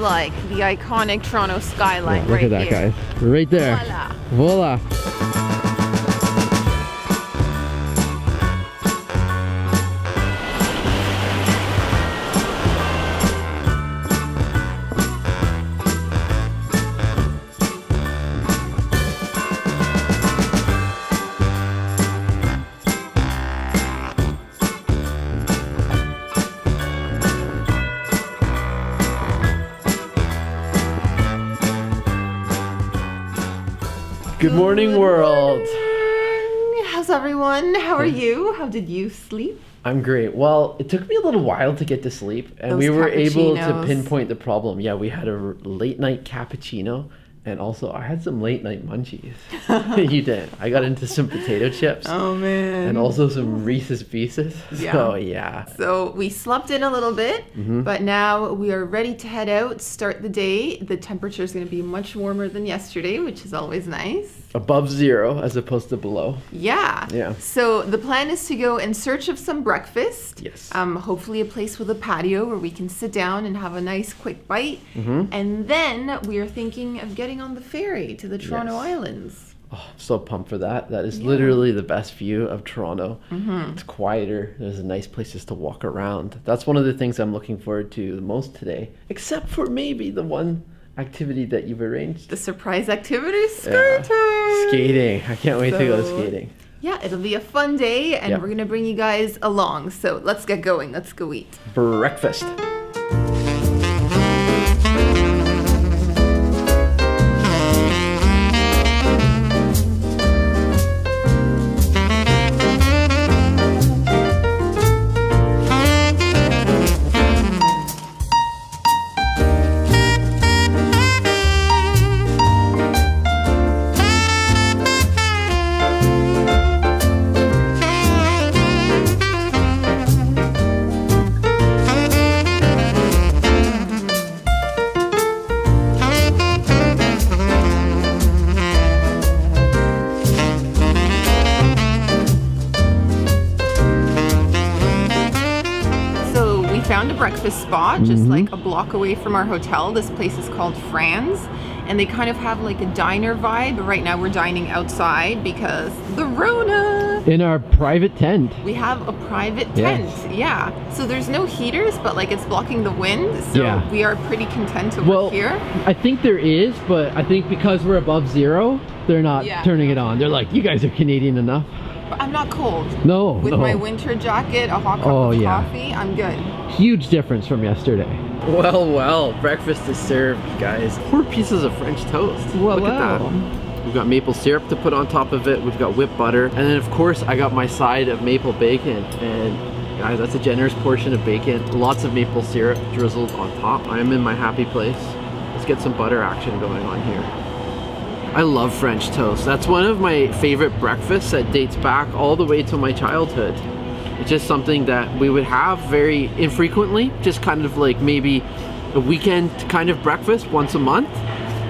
like the iconic Toronto skyline Look right at that, here. guys. Right there. Voila. Voila. Good morning, world. How's everyone? How are you? How did you sleep? I'm great. Well, it took me a little while to get to sleep, and Those we were able to pinpoint the problem. Yeah, we had a late night cappuccino, and also I had some late night munchies. you didn't. I got into some potato chips Oh man. and also some Reese's Pieces. Yeah. So yeah, So we slept in a little bit, Mm-hmm. but now we are ready to head out, start the day. The temperature is going to be much warmer than yesterday, which is always nice. Above zero as opposed to below. Yeah. Yeah. So the plan is to go in search of some breakfast. Yes. Um, hopefully a place with a patio where we can sit down and have a nice quick bite. Mm-hmm. And then we are thinking of getting on the ferry to the Toronto Yes. Islands. Oh, I'm so pumped for that. That is Yeah. literally the best view of Toronto. Mm-hmm. It's quieter. There's nice places to walk around. That's one of the things I'm looking forward to the most today, except for maybe the one activity that you've arranged. The surprise activity, Yeah. skating. Skating. I can't wait to go skating. Yeah, it'll be a fun day, and Yep. we're gonna bring you guys along. So let's get going. Let's go eat. Breakfast. Just like mm-hmm. a block away from our hotel. This place is called Fran's, and they kind of have like a diner vibe. Right now we're dining outside because the Rona. In our private tent. We have a private Yes. tent, yeah. So there's no heaters, but like it's blocking the wind. So Yeah. we are pretty content to Well, work here. I think there is, but I think because we're above zero, they're not Yeah. turning it on. They're like, you guys are Canadian enough. But I'm not cold. No, With no. my winter jacket, a hot cup Oh, of yeah. coffee, I'm good. Huge difference from yesterday. Well, well, breakfast is served, guys. Four pieces of French toast. Whoa, Look at that. We've got maple syrup to put on top of it. We've got whipped butter. And then, of course, I got my side of maple bacon. And, guys, that's a generous portion of bacon. Lots of maple syrup drizzled on top. I am in my happy place. Let's get some butter action going on here. I love French toast. That's one of my favorite breakfasts that dates back all the way to my childhood. It's just something that we would have very infrequently, just kind of like maybe a weekend kind of breakfast once a month,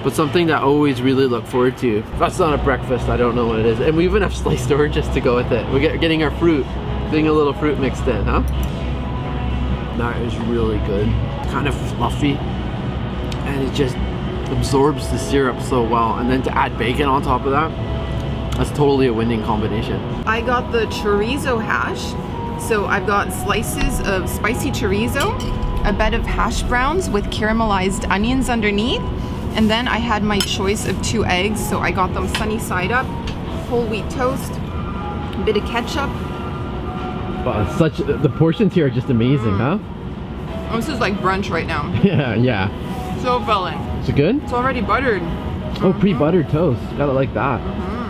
but something that I always really look forward to. That's not a breakfast, I don't know what it is. And we even have sliced oranges to go with it. We're getting our fruit, getting a little fruit mixed in, huh? That is really good. Kind of fluffy, and it just absorbs the syrup so well. And then to add bacon on top of that, that's totally a winning combination. I got the chorizo hash. So I've got slices of spicy chorizo, a bed of hash browns with caramelized onions underneath, and then I had my choice of two eggs. So I got them sunny side up, whole wheat toast, a bit of ketchup. Wow, such the portions here are just amazing, mm. huh? Oh, This is like brunch right now. Yeah, yeah. So filling. Is it good? It's already buttered. Oh, pre-buttered toast. Gotta like that. Mm-hmm.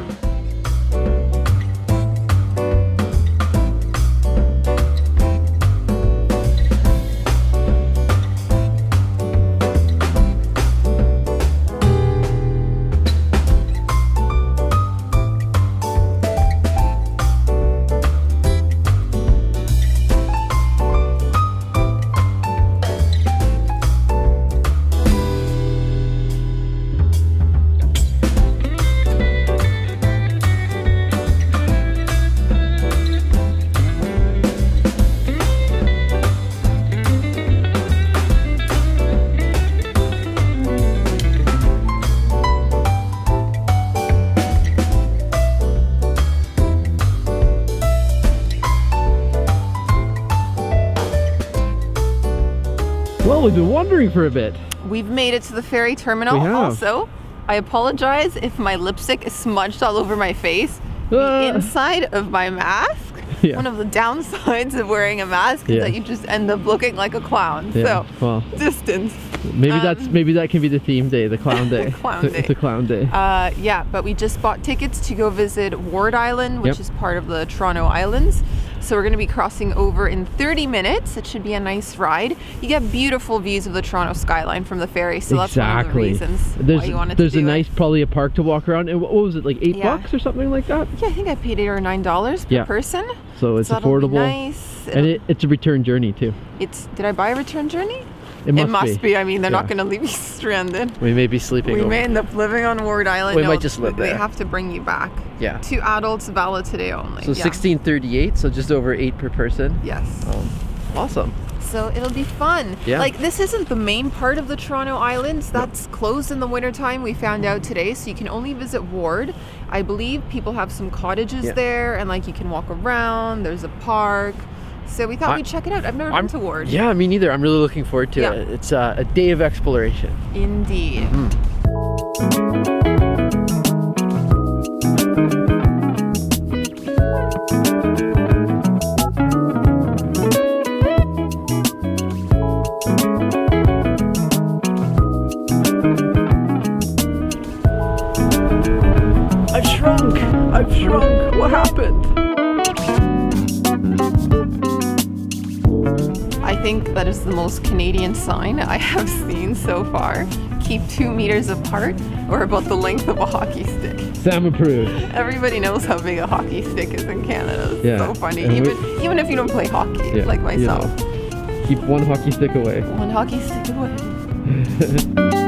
Oh, we've been wandering for a bit. We've made it to the ferry terminal. Also, I apologize if my lipstick is smudged all over my face. Ah. The inside of my mask. Yeah. One of the downsides of wearing a mask is that you just end up looking like a clown. Yeah, So, well. distance. Maybe that's Um, maybe that can be the theme day, the clown day. Clown the, day. the clown day. Uh, yeah, but we just bought tickets to go visit Ward Island, which Yep. is part of the Toronto Islands. So we're going to be crossing over in 30 minutes. It should be a nice ride. You get beautiful views of the Toronto skyline from the ferry, so that's one of the reasons there's why you wanted there's to a nice it. probably a park to walk around. And what was it like eight Yeah. bucks or something like that? Yeah, I think I paid eight or nine dollars per Yeah. person. So it's so affordable. nice. And it, it's a return journey too. it's did I buy a return journey? It must, it must be. I mean, they're not going to leave you stranded. We may be sleeping. We over. may end up living on Ward Island. We No, might just live They there. have to bring you back. Yeah. Two adults, valid today only. So yeah. 1638, so just over eight per person. Yes. Um, awesome. So it'll be fun. Yeah. Like this isn't the main part of the Toronto Islands. That's closed in the wintertime. We found out today. So you can only visit Ward. I believe people have some cottages Yeah. there and like you can walk around. There's a park. So we thought I- we'd check it out. I've never I'm been to Ward. Yeah, me neither. I'm really looking forward to Yeah. it. It's uh, a day of exploration. Indeed. I've shrunk. I've shrunk. What happened? Think that is the most Canadian sign I have seen so far. Keep two meters apart or about the length of a hockey stick. Sam approved. Everybody knows how big a hockey stick is in Canada. It's Yeah. so funny. And we- Even even if you don't play hockey, Yeah, like myself. know. Keep one hockey stick away. One hockey stick away.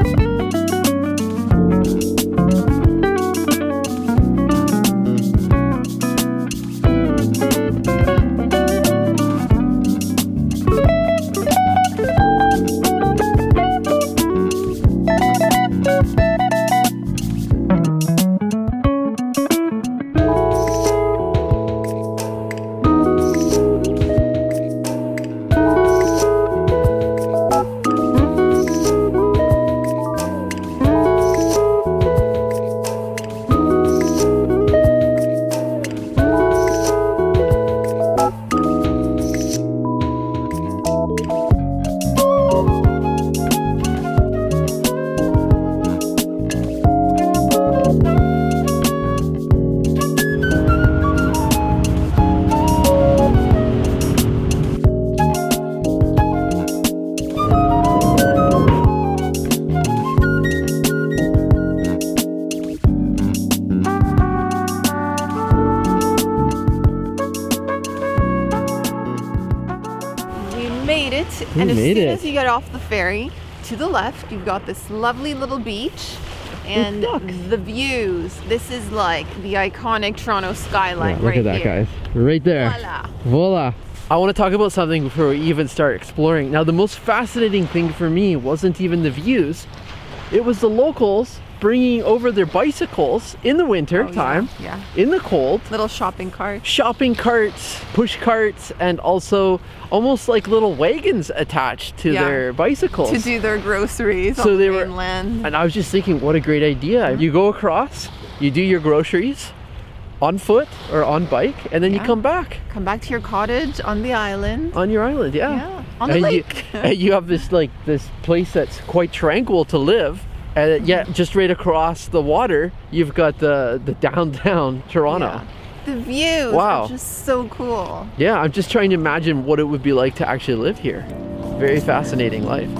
get off the ferry, to the left, you've got this lovely little beach. Oh, and the views. This is like the iconic Toronto skyline Yeah, look right at that, here. guys. Right there. Voila. Voila. I want to talk about something before we even start exploring. Now, the most fascinating thing for me wasn't even the views, it was the locals bringing over their bicycles in the winter Oh, time, yeah. in the cold, Little shopping carts. shopping carts, push carts, and also almost like little wagons attached to Yeah. their bicycles. to do their groceries So on they the were- mainland. And I was just thinking, what a great idea. You go across, you do your groceries on foot or on bike, and then you come back Come back to your cottage on the island. on your island. Yeah. Yeah, on the and lake. You, and you have this like this place that's quite tranquil to live. And uh, yet, just right across the water, you've got the the downtown Toronto. Yeah. The views Wow. are just so cool. Yeah, I'm just trying to imagine what it would be like to actually live here. Very fascinating life.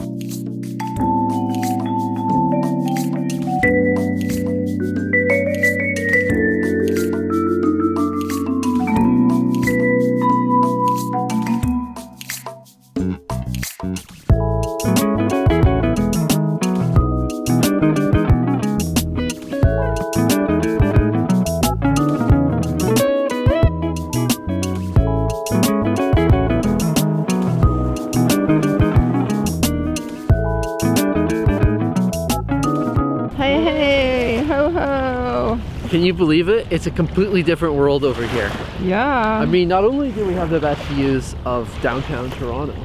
You believe it? It's a completely different world over here. Yeah. I mean, not only do we have the best views of downtown Toronto,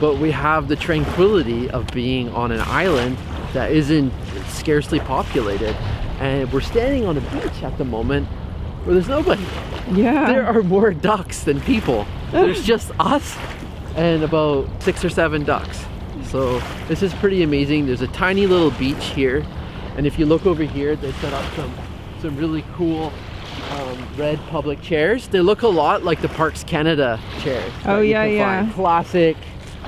but we have the tranquility of being on an island that isn't scarcely populated. And we're standing on a beach at the moment where there's nobody. Yeah. There are more ducks than people. There's just us and about six or seven ducks. So this is pretty amazing. There's a tiny little beach here. And if you look over here, they set up some, some really cool um, red public chairs. They look a lot like the Parks Canada chairs. Oh, yeah, yeah. find. Classic,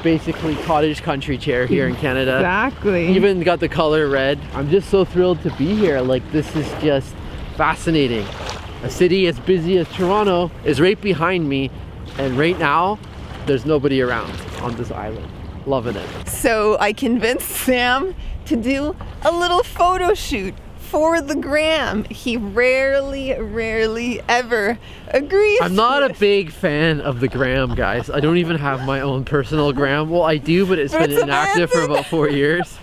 basically cottage country chair here in Canada. Exactly. Even got the color red. I'm just so thrilled to be here. Like this is just fascinating. A city as busy as Toronto is right behind me and right now there's nobody around on this island. Loving it. So I convinced Sam to do a little photo shoot for the gram. He rarely, rarely ever agrees. I'm not a big fan of the gram, guys. I don't even have my own personal gram. Well, I do, but it's But been it's inactive for about four years.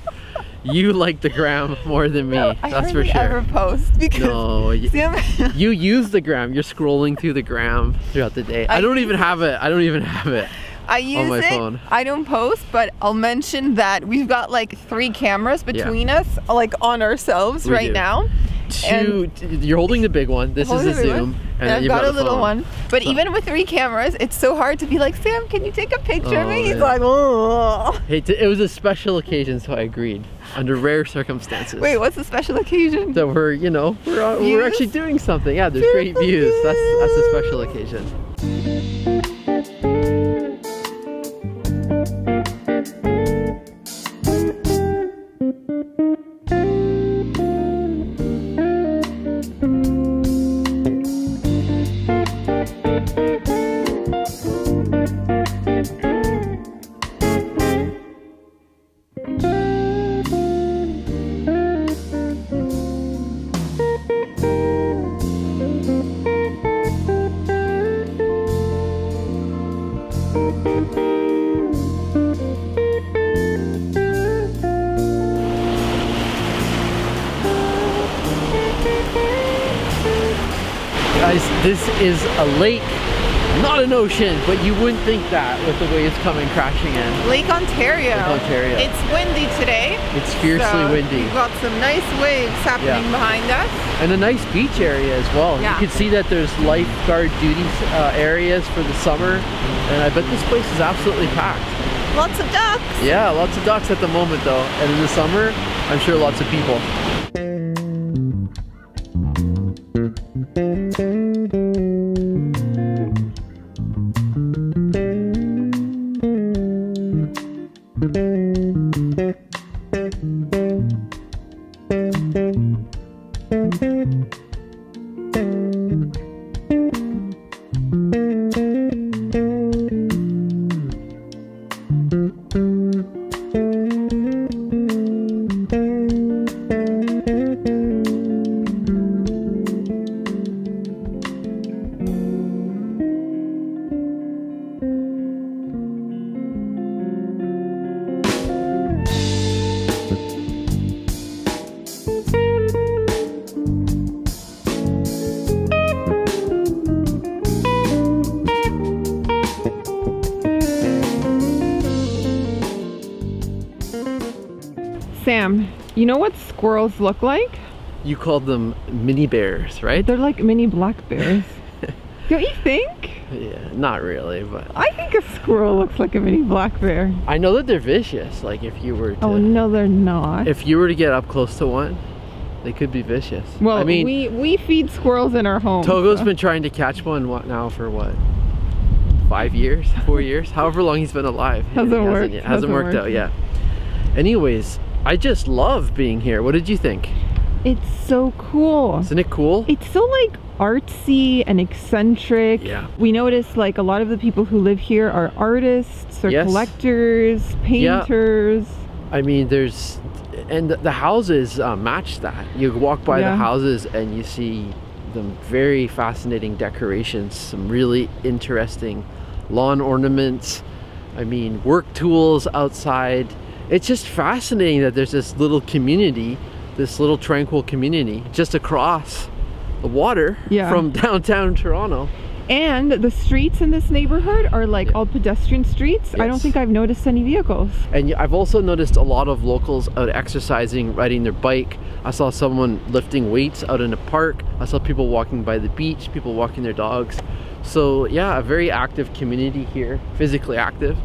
You like the gram more than me, I that's for sure. ever post because No. You use the gram. You're scrolling through the gram throughout the day. I, I don't even have it. I don't even have it. I use it. phone. I don't post, but I'll mention that we've got like three cameras between us, like on ourselves We right do. now. Two. You're holding the big one. This is a the zoom, one, and, And, I've you've got, got, a little phone. one. But So- even with three cameras, it's so hard to be like, Sam, can you take a picture of Oh, me? He's man. like, oh. Hey, it was a special occasion, so I agreed. Under rare circumstances. Wait, what's the special occasion? that we're, you know, we're, uh, we're actually doing something. Yeah, there's great views. That's that's a special occasion. This is a lake, not an ocean, but you wouldn't think that with the waves coming crashing in. Lake Ontario. Lake Ontario. It's windy today. It's fiercely so windy. We've got some nice waves happening Yeah. behind us. And a nice beach area as well. Yeah. You can see that there's lifeguard duty uh, areas for the summer, and I bet this place is absolutely packed. Lots of ducks. Yeah, lots of ducks at the moment though, and in the summer, I'm sure lots of people. Sam, you squirrels look like? You called them mini bears, right? They're like mini black bears. Don't you think? Yeah, not really, but I think a squirrel looks like a mini black bear. I know that they're vicious. Like if you were oh, to, Oh no, they're not. if you were to get up close to one, they could be vicious. well, I mean, we we feed squirrels in our home. Togo's so- been trying to catch one what now for what? Five years, four years, however long he's been alive. Hasn't He worked, hasn't Hasn't, worked worked. out yet. Anyways, I just love being here. What did you think? It's so cool. Isn't it cool? It's so like artsy and eccentric. Yeah. We notice like a lot of the people who live here are artists or Yes. collectors, painters. Yeah. I mean, there's, and the, the houses uh, match that. You walk by Yeah. the houses and you see them very fascinating decorations, some really interesting lawn ornaments. I mean, work tools outside. It's just fascinating that there's this little community, this little tranquil community just across the water Yeah. from downtown Toronto. And the streets in this neighborhood are like Yeah. all pedestrian streets. I don't think I've noticed any vehicles. And I've also noticed a lot of locals out exercising, riding their bike. I saw someone lifting weights out in a park. I saw people walking by the beach, people walking their dogs. So yeah, a very active community here, physically active.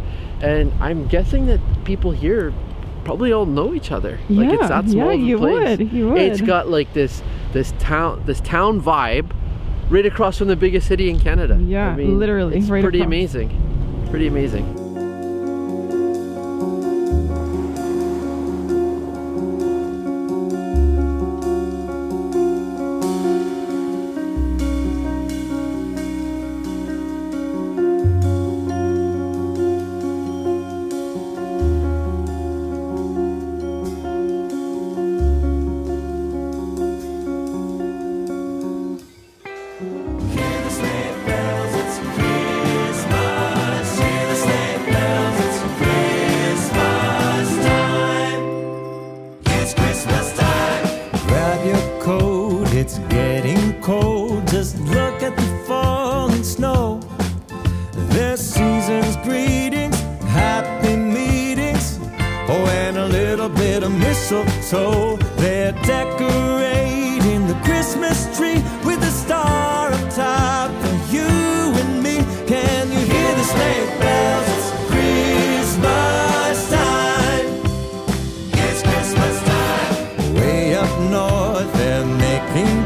And I'm guessing that people here probably all know each other. like Yeah, it's that small yeah, of a you place. would, you It's would. got like this this town this town vibe right across from the biggest city in Canada. Yeah, I mean, literally, It's right pretty across. amazing. Pretty amazing.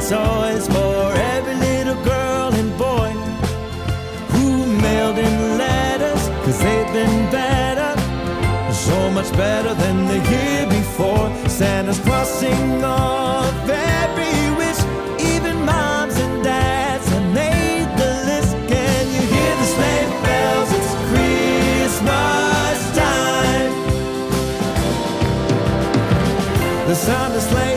Toys for every little girl and boy who mailed in letters, cause they've been better, so much better than the year before. Santa's crossing off every wish, even moms and dads have made the list. Can you hear the sleigh bells? It's Christmas time. The sound of sleigh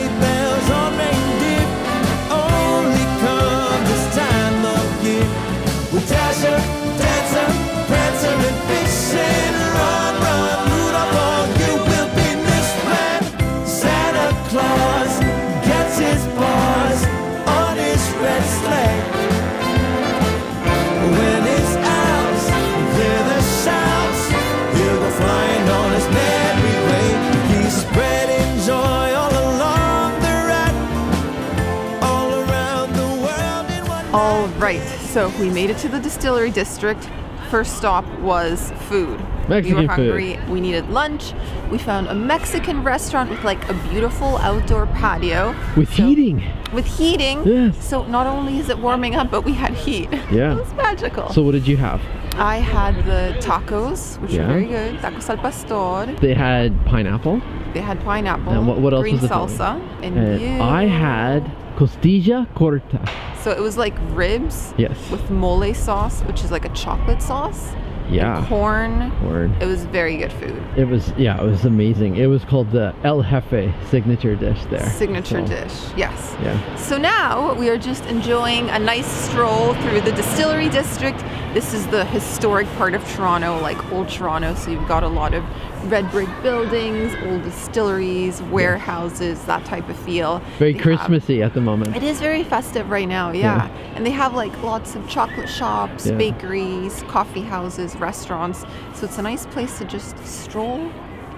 right, so we made it to the distillery district. First stop was food. we Mexican were food. hungry. We needed lunch. We found a Mexican restaurant with like a beautiful outdoor patio With So- heating. with heating. Yes. So not only is it warming up, but we had heat. Yeah. it was magical. So what did you have? I had the tacos, which Yeah. were very good. Tacos al pastor. They had pineapple. They had pineapple, And what- what else green salsa, and, uh, And you. I had costilla corta. So it was like ribs Yes. with mole sauce, which is like a chocolate sauce. Yeah. Corn. Word. It was very good food. It was yeah, it was amazing. It was called the El Jefe signature dish there. Signature So, dish. Yes. Yeah. So now we are just enjoying a nice stroll through the distillery district. This is the historic part of Toronto, like old Toronto. So you've got a lot of red brick buildings, old distilleries, warehouses, that type of feel. Very They have- Christmassy at the moment. It is very festive right now, yeah. And they have like lots of chocolate shops, Yeah. bakeries, coffee houses, restaurants. So it's a nice place to just stroll,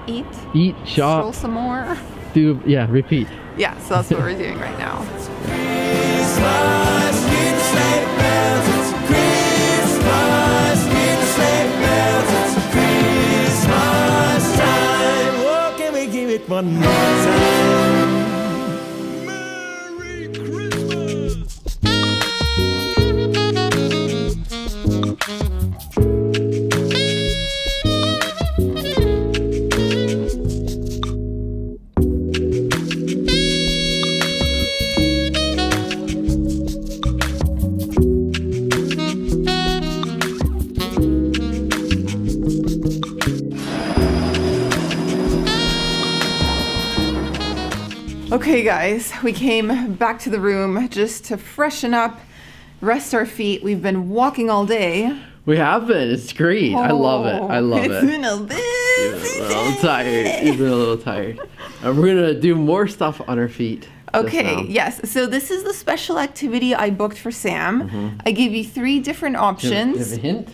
eat, Eat, shop, stroll some more. do yeah, repeat. Yeah, so that's what we're doing right now. One Guys, we came back to the room just to freshen up, rest our feet. We've been walking all day. We have been. It's great. I love it. I love it's it. been a a little tired. You've been a little tired. And we're gonna do more stuff on our feet. Okay, yes. So this is the special activity I booked for Sam. I gave you three different have- do you have options. a hint?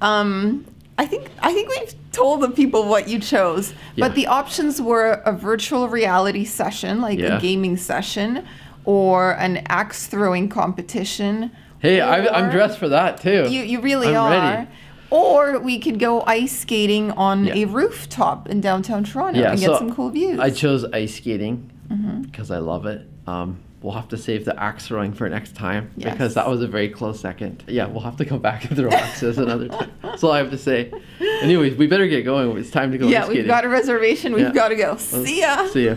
Um, I think I think we've told the people what you chose, Yeah. but the options were a virtual reality session, like Yeah. a gaming session, or an axe throwing competition. Hey, I, I'm dressed for that too. You you really I'm are. ready. Or we could go ice skating on Yeah. a rooftop in downtown Toronto and so get some cool views. I chose ice skating Mm-hmm. because I love it. Um, we'll have to save the axe throwing for next time Yes. because that was a very close second. Yeah, we'll have to come back and throw axes another time. That's all I have to say. Anyways, we better get going. It's time to go yeah, we've skating. got a reservation. We've Yeah. got to go. See ya. See ya.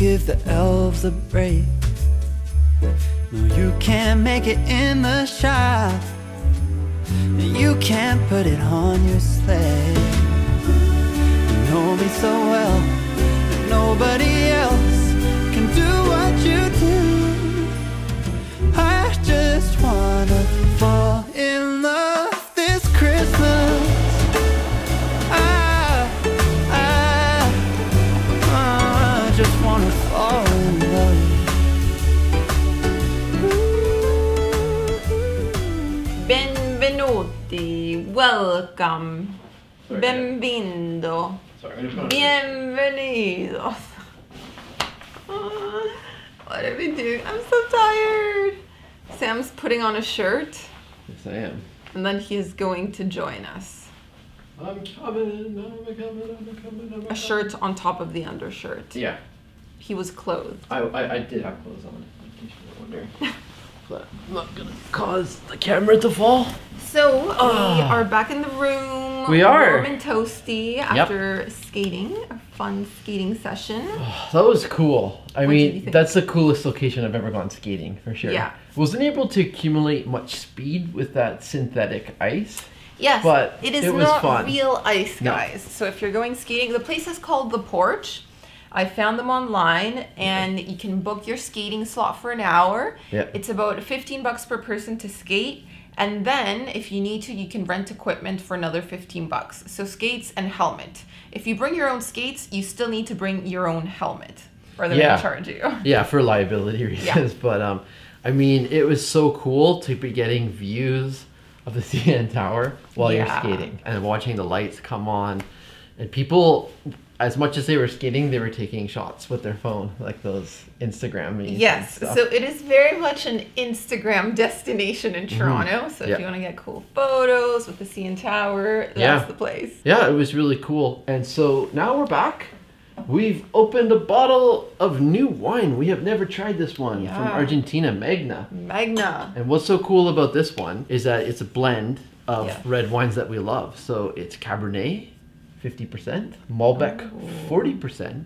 Give the elves a break. No, you can't make it in the shop. You can't put it on your sleigh. You know me so well. that Nobody else can do what you do. I just wanna fall in love Welcome. Benvindo. Sorry, I'm Bienvenidos. Ah, What are we doing? I'm so tired. Sam's putting on a shirt Yes, I am. and then he's going to join us. I'm coming, I'm coming, I'm coming, I'm A shirt on top of the undershirt. Yeah, He was clothed. I, I, I did have clothes on, in case you were wondering. but I'm not gonna cause the camera to fall. So we Ah. are back in the room. We are. warm and toasty after skating, a fun skating session. That was cool. I What mean, that's the coolest location I've ever gone skating for sure. Yeah. Wasn't able to accumulate much speed with that synthetic ice. Yes, But it is it not fun. real ice, No. guys. So if you're going skating, the place is called The Porch. I found them online, and you can book your skating slot for an hour. Yeah. It's about 15 bucks per person to skate. And then, if you need to, you can rent equipment for another 15 bucks. So skates and helmet. If you bring your own skates, you still need to bring your own helmet, or they're Yeah. gonna charge you. Yeah, for liability reasons. But um, I mean, it was so cool to be getting views of the CN Tower while Yeah. you're skating and watching the lights come on, and people, as much as they were skating, they were taking shots with their phone, like those Instagram Yes, so it is very much an Instagram destination in Toronto. So if Mm-hmm. Yeah. you want to get cool photos with the CN Tower, that's Yeah. the place. Yeah, it was really cool. And so now we're back. We've opened a bottle of new wine. We have never tried this one from Argentina, Magna. Magna. And what's so cool about this one is that it's a blend of Yeah. red wines that we love. So it's Cabernet, 50%, Malbec, 40%,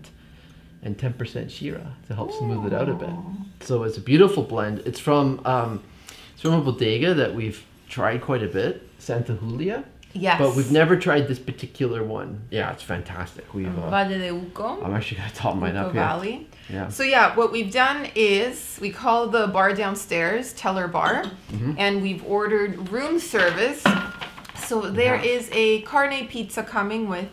and 10% Shiraz to help smooth it out a bit. So it's a beautiful blend. It's from um, it's from a bodega that we've tried quite a bit, Santa Julia. Yes. But we've never tried this particular one. Yeah, it's fantastic. We've. Uh, Valle de Uco. I'm actually gonna top mine Uco up here. Valley. Yeah. So yeah, what we've done is we call the bar downstairs Teller Bar, Mm-hmm. and we've ordered room service. So there is a carne pizza coming with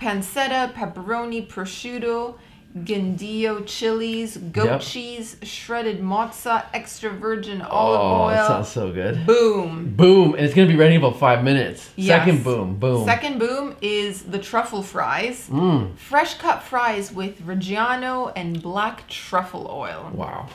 pancetta, pepperoni, prosciutto, Gandillo chilies, goat Yep. cheese, shredded mozza, extra virgin Oh, olive that oil. sounds so good. Boom. Boom, and it's gonna be ready in about five minutes. Yes. Second boom, boom. Second boom is the truffle fries. Mm. Fresh cut fries with Reggiano and black truffle oil. Wow.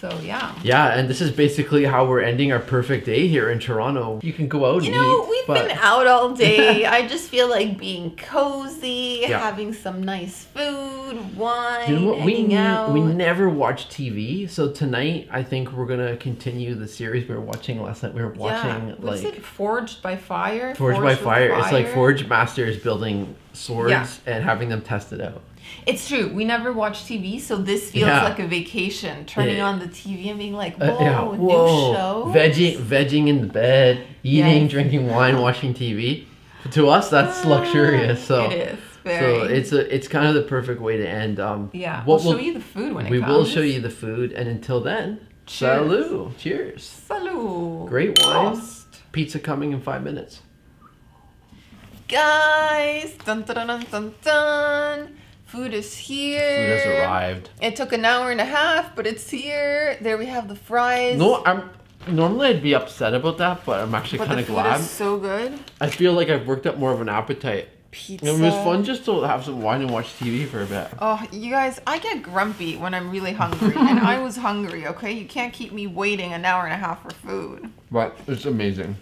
So yeah. Yeah, and this is basically how we're ending our perfect day here in Toronto. You can go out You and know, eat, we've but been out all day. I just feel like being cozy, Yeah. having some nice food, wine, You know what? We, hanging out. we never watch TV, so tonight I think we're gonna continue the series we were watching last night. We were watching yeah. Like it? Forged by Fire? Forged by with Fire. It's like Forge Masters building swords Yeah. and having them test it out. It's true. We never watch TV, so this feels Yeah. like a vacation. Turning Yeah. on the TV and being like, Uh, "Whoa, new show!" Vegging, vegging in the bed, eating, Yes. drinking wine, watching TV. To us, that's luxurious. So it is very. So it's a it's kind of the perfect way to end. Um, yeah. what we'll show you the food when it we comes. will show you the food, and until then, Cheers. salut, cheers. Salud. Great wine. Prost. Pizza coming in five minutes. Guys, dun dun dun dun dun. Food is here. Food has arrived. It took an hour and a half, but it's here. There we have the fries. No, I'm normally I'd be upset about that, but I'm actually kind of glad. is so good. I feel like I've worked up more of an appetite. Pizza. It was fun just to have some wine and watch TV for a bit. Oh, you guys, I get grumpy when I'm really hungry, and I was hungry. Okay, you can't keep me waiting an hour and a half for food. But it's amazing.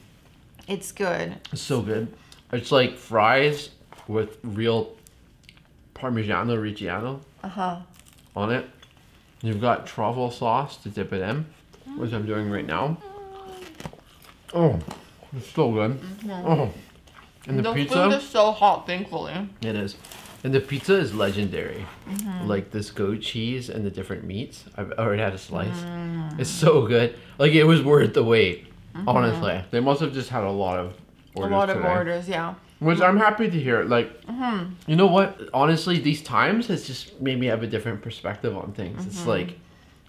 It's good. It's so good. It's like fries with real Parmigiano Reggiano Uh huh. on it. You've got truffle sauce to dip it in, which I'm doing right now. Oh, oh it's so good. Mm-hmm. Oh, and the, The pizza. food is so hot, thankfully. It is. And the pizza is legendary. Mm-hmm. Like this goat cheese and the different meats. I've already had a slice. Mm. It's so good. Like it was worth the wait. Mm-hmm. Honestly, they must have just had a lot of orders a lot of today. orders, yeah. Which I'm happy to hear. Like, you know what? Honestly, these times has just made me have a different perspective on things. It's like,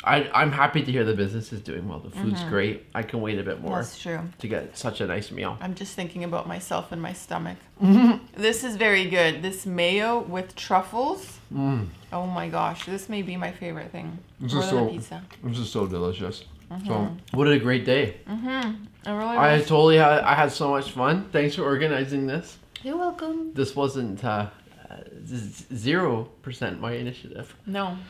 I I'm happy to hear the business is doing well. The food's great. I can wait a bit more That's true. to get such a nice meal. I'm just thinking about myself and my stomach. Mm-hmm. This is very good. This mayo with truffles. Mm. Oh my gosh, this may be my favorite thing. This More is so- pizza. This is so delicious. So, what a great day. I really I totally had I had so much fun. Thanks for organizing this. You're welcome. This wasn't uh, zero percent my initiative. No.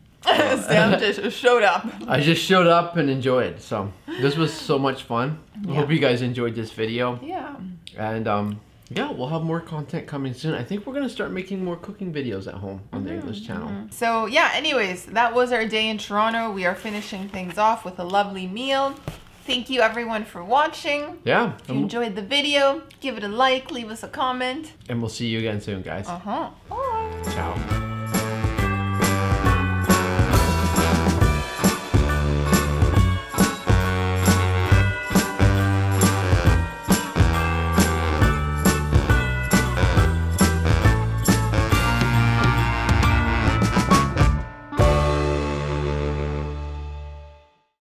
Sam just showed up. I just showed up and enjoyed. So this was so much fun. I Yeah. hope you guys enjoyed this video. Yeah. And um, yeah, we'll have more content coming soon. I think we're gonna start making more cooking videos at home on the English channel. So yeah, anyways, that was our day in Toronto. We are finishing things off with a lovely meal. Thank you everyone for watching. Yeah, If you enjoyed the video, give it a like, leave us a comment. and we'll see you again soon, guys. Uh-huh. Bye. Ciao.